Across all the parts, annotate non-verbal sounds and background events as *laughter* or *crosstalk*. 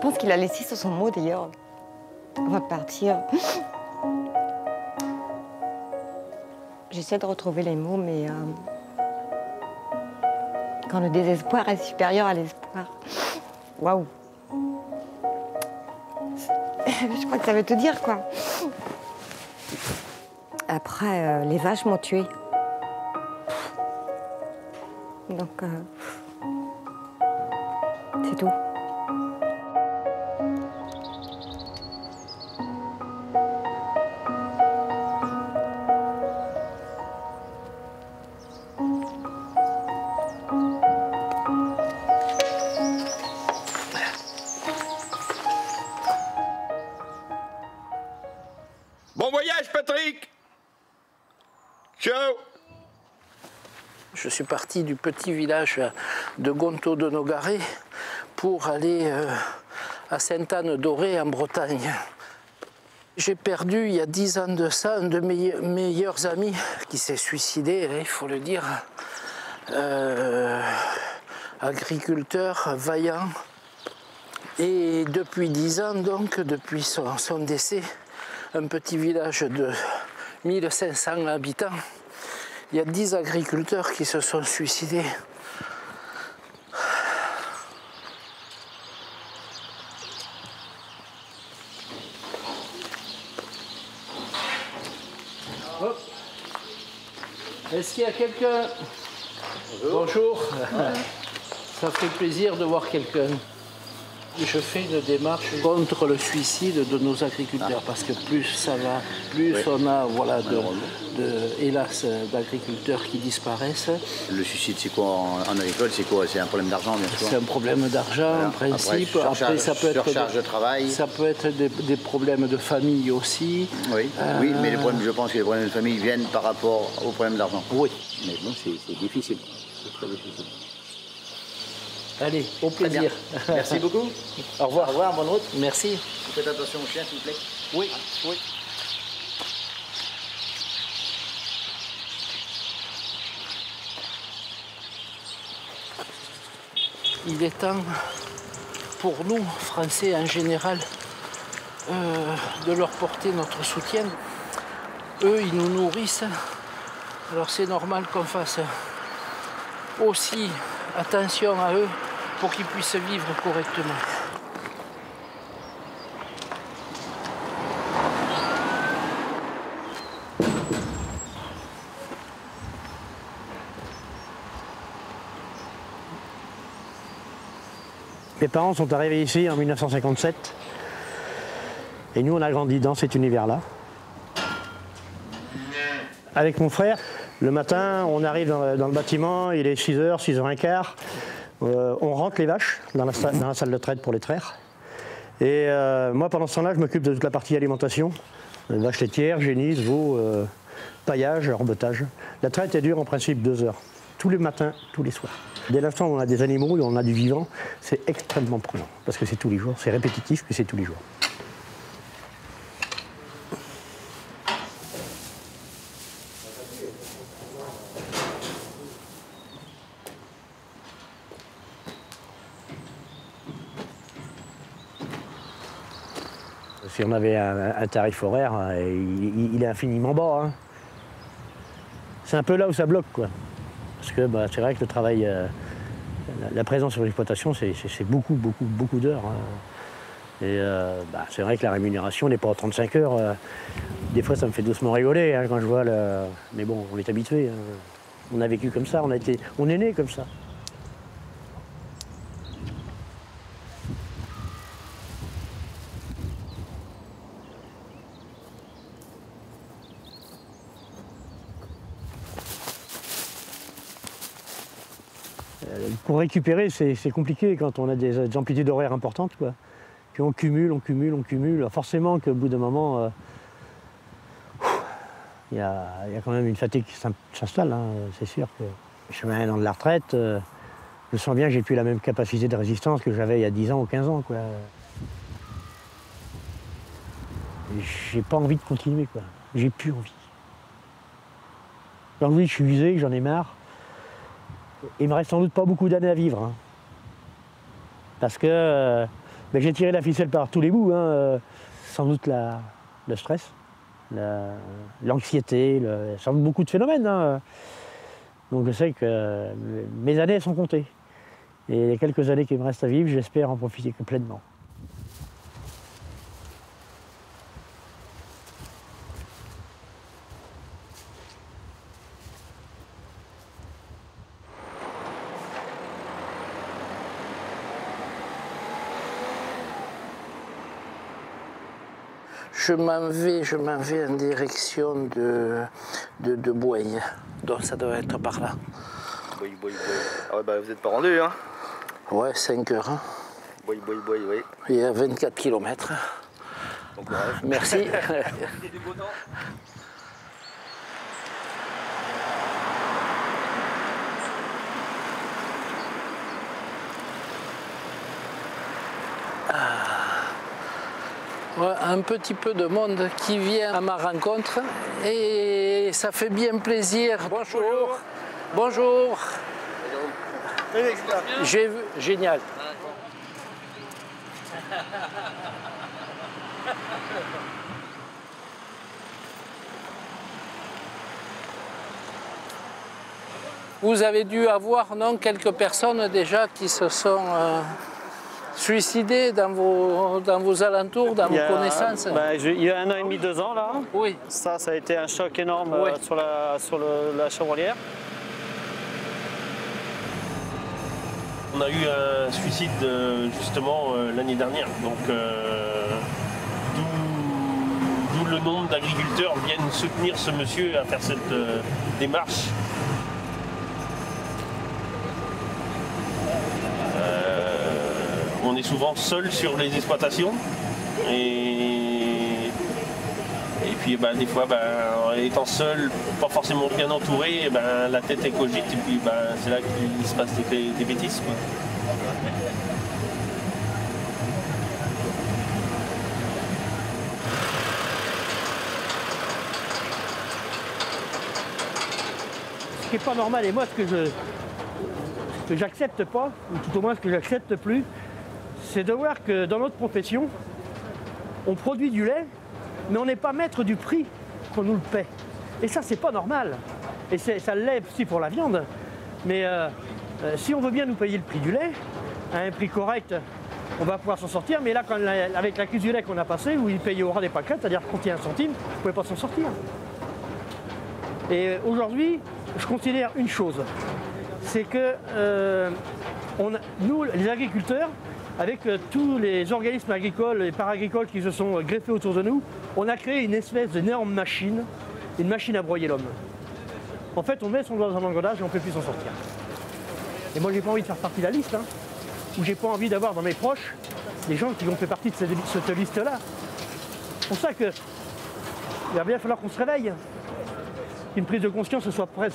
pense qu'il a laissé sur son mot d'ailleurs. On va partir. J'essaie de retrouver les mots, mais euh, quand le désespoir est supérieur à l'espoir. Waouh! *laughs* Je crois que ça veut tout dire, quoi. Après, euh, les vaches m'ont tué. Donc, euh, c'est tout. Ciao Je suis parti du petit village de Gonto de Nogaré pour aller euh, à Sainte-Anne-d'Orée en Bretagne. J'ai perdu il y a dix ans de ça un de mes meilleurs amis qui s'est suicidé, il faut le dire. Euh, agriculteur vaillant. Et depuis dix ans, donc, depuis son décès, un petit village de 1500 habitants, il y a 10 agriculteurs qui se sont suicidés. Est-ce qu'il y a quelqu'un? Bonjour. Ça fait plaisir de voir quelqu'un. Je fais une démarche contre le suicide de nos agriculteurs parce que plus ça va, plus on a voilà, de, de- hélas d'agriculteurs qui disparaissent. Le suicide, c'est quoi en, en agricole C'est quoi? C'est un problème d'argent, bien sûr. C'est un problème d'argent Voilà. en principe. Après, ça peut être surcharge des- de travail. Ça peut être des, des problèmes de famille aussi. Oui, oui, mais les problèmes, je pense que les problèmes de famille viennent par rapport aux problèmes d'argent. Oui. Mais bon, c'est c'est difficile. C'est très difficile. Allez, au plaisir. Merci beaucoup. Au revoir. Au revoir, bonne route. Merci. Faites attention aux chiens, s'il vous plaît. Oui, oui. Il est temps pour nous, Français en général, euh, de leur porter notre soutien. Eux, ils nous nourrissent. Alors c'est normal qu'on fasse aussi attention à eux pour qu'ils puissent vivre correctement. Mes parents sont arrivés ici en 1957. Et nous, on a grandi dans cet univers-là. Avec mon frère, le matin, on arrive dans le, bâtiment, il est 6h, 6h15. Euh, on rentre les vaches dans la, salle de traite pour les traire. Et euh, moi, pendant ce temps-là, je m'occupe de toute la partie alimentation. Euh, Vaches laitières, génisse, veau, euh, paillage, rembetage. La traite, elle dure en principe deux heures. Tous les matins, tous les soirs. Dès l'instant où on a des animaux et on a du vivant, c'est extrêmement prenant. Parce que c'est tous les jours, c'est répétitif, mais c'est tous les jours. Si on avait un, tarif horaire, euh, il, est infiniment bas. hein. C'est un peu là où ça bloque. Parce que bah, c'est vrai que le travail, euh, la, présence sur l'exploitation, c'est- beaucoup, beaucoup, beaucoup d'heures. hein. Et euh, bah, c'est vrai que la rémunération n'est pas à 35 heures. euh. Des fois, ça me fait doucement rigoler hein, quand je vois. Mais bon, on est habitué. hein. On a vécu comme ça, on, on est né comme ça. Récupérer, c'est compliqué quand on a des, des amplitudes horaires importantes. Quoi. Puis on cumule, on cumule, on cumule. Forcément qu'au bout d'un moment, euh, il y, a, quand même une fatigue qui s'in- s'installe. hein. C'est sûr que je suis an de la retraite. euh, je sens bien que j'ai plus la même capacité de résistance que j'avais il y a 10 ans ou 15 ans. Quoi. J'ai pas envie de continuer. quoi. J'ai plus envie. Donc oui, je suis usé, j'en ai marre. Il me reste sans doute pas beaucoup d'années à vivre. hein. Parce que euh, j'ai tiré la ficelle par tous les bouts, hein, euh, sans doute la, le stress, la- l'anxiété, le- sans doute beaucoup de phénomènes. hein. Donc je sais que euh, mes années sont comptées. Et les quelques années qui me restent à vivre, j'espère en profiter pleinement. Je m'en vais, je m'en vais en direction de, de, de. Donc ça doit être par là. Boy, boy, boy. Ah ouais, bah vous êtes pas rendu, hein Ouais, 5 heures. hein. Boy, boy, oui. Il y a 24 km. Bon courage. Merci. *laughs* *laughs* un petit peu de monde qui vient à ma rencontre et ça fait bien plaisir. Bonjour. Bonjour. J'ai vu, génial. Vous avez dû avoir non, quelques personnes déjà qui se sont euh, suicidées dans vos, dans vos alentours, dans vos a- connaissances. je- il y a un an et demi, deux ans là. Oui, Ça, ça a été un choc énorme euh, sur, la, sur le- la chevrolière. On a eu un suicide euh, justement euh, l'année dernière, donc euh, d'où d'où le nombre d'agriculteurs viennent soutenir ce monsieur à faire cette euh, démarche. On est souvent seul sur les exploitations et, et puis ben, des fois ben, en étant seul, pas forcément bien entouré, ben, la tête elle cogite et puis ben, c'est là qu'il se passe des, des bêtises. quoi. Ce qui n'est pas normal, et moi ce que je ce que j'accepte pas, ou tout au moins ce que j'accepte plus, c'est de voir que dans notre profession, on produit du lait, mais on n'est pas maître du prix qu'on nous le paie. Et ça, c'est pas normal. Et ça l'est aussi pour la viande. Mais euh, euh, si on veut bien nous payer le prix du lait, à un prix correct, on va pouvoir s'en sortir. Mais là, avec la crise du lait qu'on a passé, où il payait au ras des pâquerettes, c'est-à-dire qu'on tient un centime, vous ne pouvez pas s'en sortir. Et aujourd'hui, je considère une chose, c'est que euh, on nous, les agriculteurs, avec euh, tous les organismes agricoles et paragricoles qui se sont euh, greffés autour de nous, on a créé une espèce d'énorme machine, une machine à broyer l'homme. En fait, on met son doigt dans l'engrenage et on ne peut plus s'en sortir. Et moi, j'ai pas envie de faire partie de la liste, hein, ou j'ai pas envie d'avoir dans mes proches des gens qui ont fait partie de cette, liste-là. C'est pour ça que il va bien falloir qu'on se réveille qu'une prise de conscience soit prise,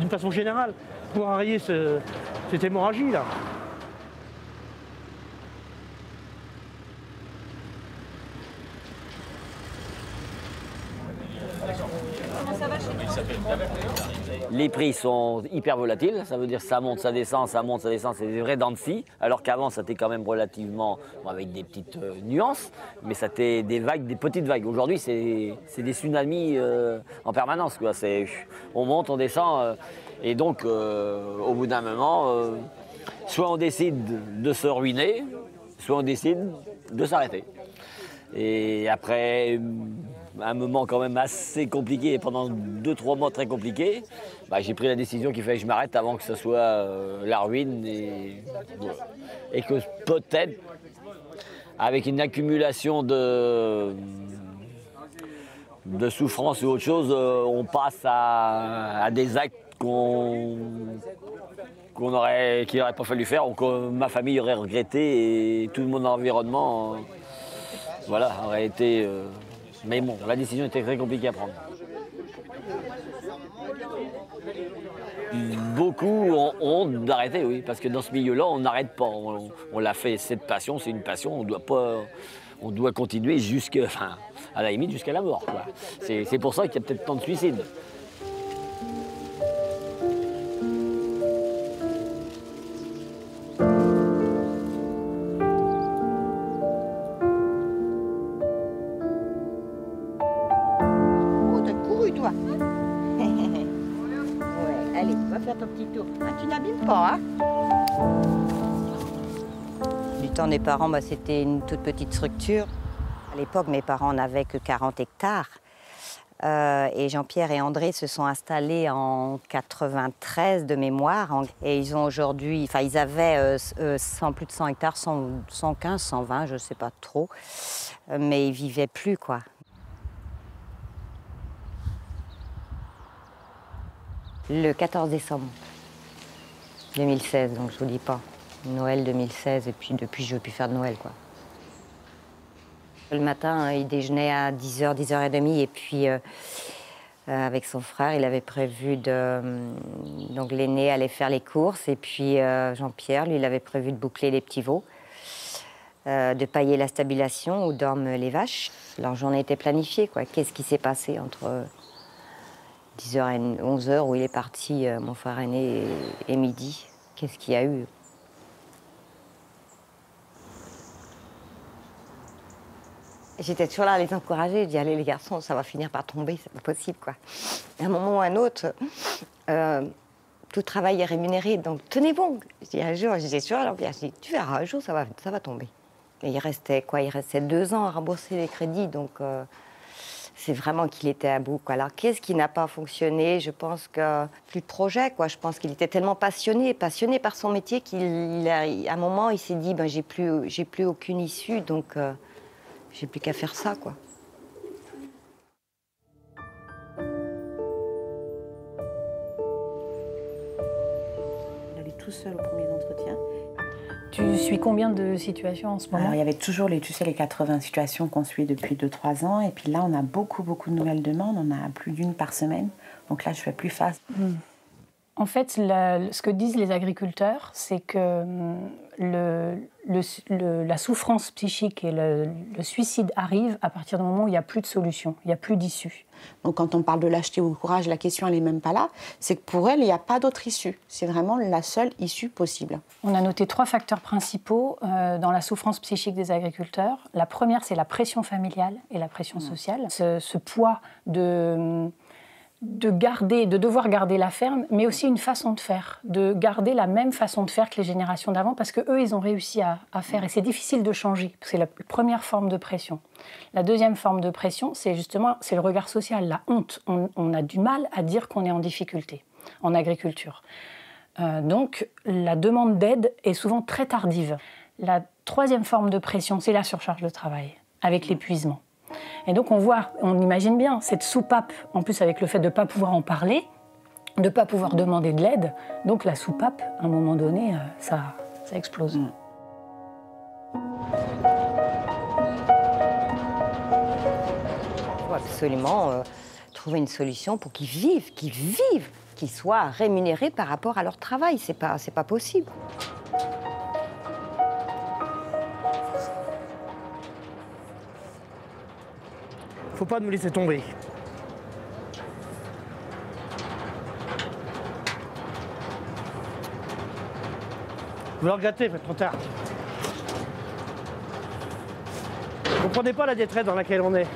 d'une façon générale pour ce- cette hémorragie Les prix sont hyper volatiles, ça veut dire ça monte, ça descend, ça monte, ça descend, c'est des vrais dents de scie, alors qu'avant c'était quand même relativement, avec des petites euh, nuances, mais c'était des vagues, des petites vagues. Aujourd'hui c'est des tsunamis euh, en permanence, on monte, on descend, euh, et donc au bout d'un moment, soit on décide de se ruiner, soit on décide de s'arrêter. Et après un moment quand même assez compliqué, pendant 2-3 mois très compliqués, bah, j'ai pris la décision qu'il fallait que je m'arrête avant que ce soit euh, la ruine. Et, et que peut-être, avec une accumulation de, de souffrance ou autre chose, euh, on passe à, des actes qu'on aurait, qu'il n'aurait pas fallu faire, ou que ma famille aurait regretté et tout mon environnement. euh, voilà, aurait été. Mais bon, la décision était très compliquée à prendre. Beaucoup ont honte d'arrêter, oui, parce que dans ce milieu-là, on n'arrête pas. On, l'a fait, cette passion, c'est une passion, on doit pas. On doit continuer jusqu'à, la limite jusqu'à la mort. c'est pour ça qu'il y a peut-être tant de suicides. Ah, tu n'abîmes pas, hein Du temps des parents, bah, c'était une toute petite structure. À l'époque, mes parents n'avaient que 40 hectares. Euh, et Jean-Pierre et André se sont installés en 93 de mémoire. Et ils ont aujourd'hui, enfin, ils avaient euh, euh, 100 plus de 100 hectares, 100 115, 120, je ne sais pas trop. Euh, mais ils vivaient plus, quoi. Le 14 décembre 2016, donc je vous dis pas. Noël 2016, et puis depuis, je veux plus faire de Noël, quoi. Le matin, hein, il déjeunait à 10h, 10h30, et puis euh, euh, avec son frère, il avait prévu de. euh, Donc l'aîné allait faire les courses, et puis euh, Jean-Pierre, lui, il avait prévu de boucler les petits veaux, de pailler la stabulation où dorment les vaches. Leur journée était planifiée, quoi. Qu'est-ce qui s'est passé entre. Euh, 10h et 11h où il est parti, euh, mon frère aîné, et, midi. Qu'est-ce qu'il y a eu? J'étais toujours là à les encourager. Je dis allez les garçons, ça va finir par tomber, c'est pas possible quoi. À un moment ou à un autre, euh, tout travail est rémunéré, donc tenez bon. Je dis un jour, j'étais à l'empire, je dis tu verras, un jour ça va, ça va tomber. Et il restait quoi? Il restait deux ans à rembourser les crédits, donc euh, c'est vraiment qu'il était à bout. Alors qu'est-ce qui n'a pas fonctionné? Je pense que plus de projet. Quoi. Je pense qu'il était tellement passionné, passionné par son métier qu'il à un moment il s'est dit ben, j'ai plus, j'ai plus aucune issue, donc euh, j'ai plus qu'à faire ça. Quoi. Il allait tout seul au premier. Tu suis combien de situations en ce moment? Alors, il y avait toujours les, tu sais, les 80 situations qu'on suit depuis 2-3 ans. Et puis là, on a beaucoup, beaucoup de nouvelles demandes. On a plus d'une par semaine. Donc là, je fais plus face. En fait, la- ce que disent les agriculteurs, c'est que hum, le- le- le- la souffrance psychique et le, le suicide arrivent à partir du moment où il n'y a plus de solution, il n'y a plus d'issue. Donc quand on parle de lâcheté ou de courage, la question, elle n'est même pas là. C'est que pour elle, il n'y a pas d'autre issue. C'est vraiment la seule issue possible. On a noté trois facteurs principaux euh, dans la souffrance psychique des agriculteurs. La première, c'est la pression familiale et la pression sociale. Ce, ce poids de, de garder, de devoir garder la ferme, mais aussi une façon de faire, de garder la même façon de faire que les générations d'avant, parce que eux, ils ont réussi à, faire, et c'est difficile de changer. C'est la première forme de pression. La deuxième forme de pression, c'est justement c'est le regard social, la honte. On, on a du mal à dire qu'on est en difficulté en agriculture. Euh, donc la demande d'aide est souvent très tardive. La troisième forme de pression, c'est la surcharge de travail, avec l'épuisement. Et donc on voit, on imagine bien cette soupape, en plus avec le fait de ne pas pouvoir en parler, de ne pas pouvoir demander de l'aide. Donc la soupape, à un moment donné, euh, ça, ça explose. Il faut absolument euh, trouver une solution pour qu'ils vivent, qu'ils vivent, qu'ils soient rémunérés par rapport à leur travail. C'est pas, c'est pas possible. Faut pas nous laisser tomber. Vous le regrettez, faites trop tard. Vous comprenez pas la détresse dans laquelle on est.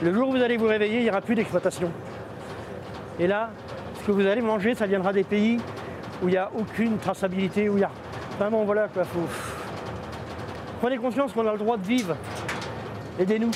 Le jour où vous allez vous réveiller, il n'y aura plus d'exploitation. Et là, ce que vous allez manger, ça viendra des pays où il n'y a aucune traçabilité, où il y a. Vraiment, voilà quoi. Faut... Prenez conscience qu'on a le droit de vivre. Aidez-nous.